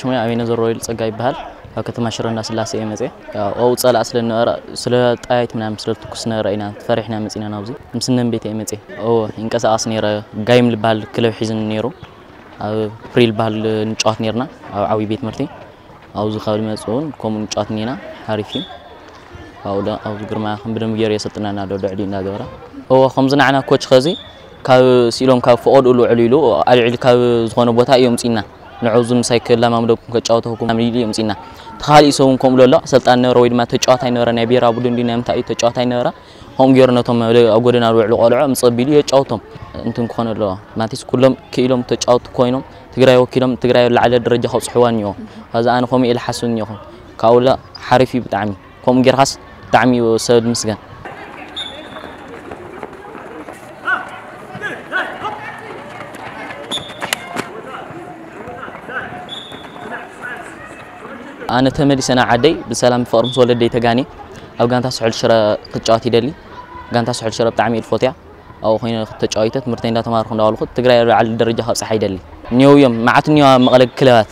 ሽሙይ ኣበይነ ዘረወይሉ ፀጋ ይበሃል ኣብ ከተማ ሽረ እንዳስላሴ እየ መፅአ ኣብኡ ፀላእ ስለ ነበረ ስለ ጣያይት ምናምን ስለ ትኩስ ነበረ ኢና ተፈሪሕና መፂና ናብዚ ምስነን ቤት እየ መፅአ ይንቀሳቐስ ነረ ጋይም ዝበሃል ክለብ ሒዝን ነይሩ ኣብ ፕሪል ዝበሃል ንጫወት ነርና ኣብ ዓብይ ቤት ትምህርቲ ኣብዚ ካብ ዝመፅእ እውን ከምኡ ንጫወት ኔና ሓሪፍ እዩ ኣብዚ ግርማ ብደንብ ገይሩ የሰልጥናና ኣሎ ልዕሊ እንዳገበረ እዎ ከምዚ ንዓና ኮች ከዚ ካብ ሲኢሎም ካብ ፍቀድሉ ዕልሉ ኣልዒል ካብ ዝኾነ ቦታ እዮም ፅና نعوزم سايكل لا مامدو كتشاوتو كم نملي يوم تخالي سوون كم لولا سلطان نورا ويد ما تشاوت هاي نورا نبي رابودن دينا متى يتشاوت هاي نورا هم جرنا توم أقولنا روح لقالع مصابيلي يتشاوتهم أنتم كون لا ما تيس كلهم كيلهم تشاوت كوينهم تقرأوا كيلهم تقرأوا العدد درجة خمس حوان يوم هذا أنا قومي الحسن يوم كأولا حرفي بتعمي قوم جرحس تعمي وسود مسجن أنا تملي سنة عدي بسلام فورم سولد دي تجاني أو جانت أسحل شرا تجاتي دلي. جانت أسحل شرا بتعمي الفوتيا. أو خينا تجايت مرتين ده تمار خنا والخد تقرأ على الدرجة هاب صحي دلي. نيو يوم معتني مغلق كلوات.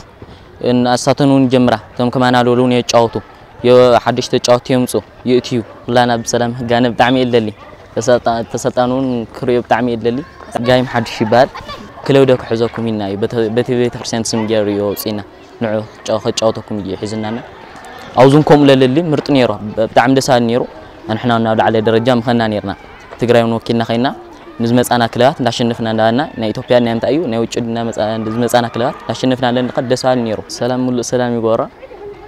إن أستاتنون جمرة. تم كمان علولون يجاوتو يو حدش تشاوت يوم سو يأتيو لا أنا بسلام جانا تعمي دلي تساتنون كريو بتعمي دلي جايم حدش يبال. كلو دوك حزوكم إنا بتي بيت حسين سينا. እዩ ንዑ ከጫወተኩም እዩ ሒዝናና ኣብዙን ከምኡ ለለሊ ምርጥ ነይሩ ብጣዕሚ ደስ ነይሩ። ንሕና ናብ ላዕለ ደረጃ ምኸና ነርና ትግራይ እውን ወኪልና ኸይና ንዝመፃና ክለባት እንዳሸነፍና እንዳበልና ናይ ኢትዮጵያ ናይ ምንታይ እዩ? ናይ ውጭ ዝመፃና ክለባት እንዳሸነፍና ለንኸ ደስ ነይሩ። ሰላም ሙሉእ ሰላም ይገብሮ።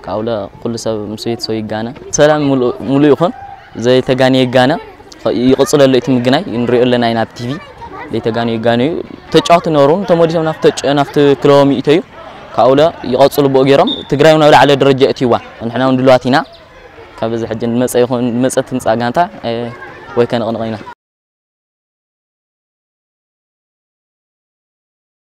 ካብኡ ኩሉ ሰብ ምስ ቤተሰቡ ይጋነ ሰላም ሙሉእ ይኹን ዘይተጋነየ ይጋነ ይቕፅለ ኣሎ እቲ ምግናይ። ንሪኦ ኣለና ኢና ቲቪ። ዘይተጋነዩ ይጋነዩ ተጫወቱ ነበሩ ተመሊሶም ናፍቲ ክለቦም ይእተዩ كأولا يقصلوا بأجرام تجري ونقول على درجة تيوا نحن ندلواتنا كابز حجن مسأ يكون مسأ تمس أجانتا ويكن غنغينا